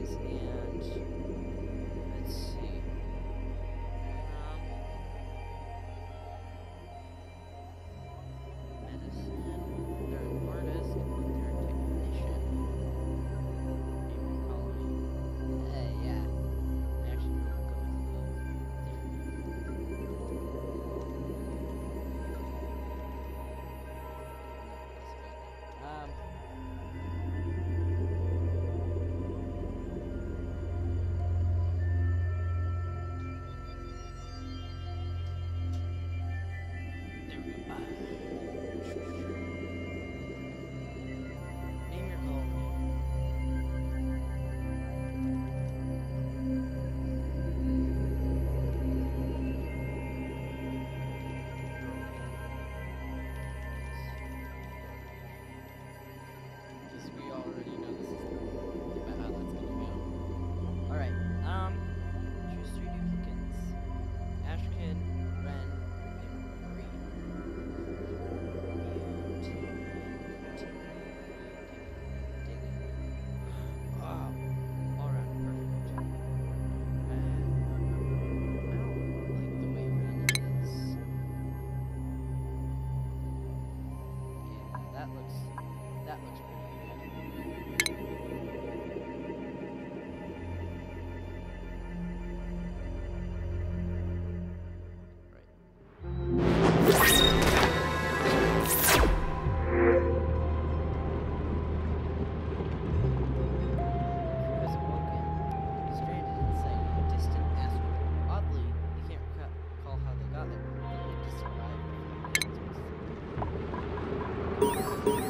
Yeah. And Thank you.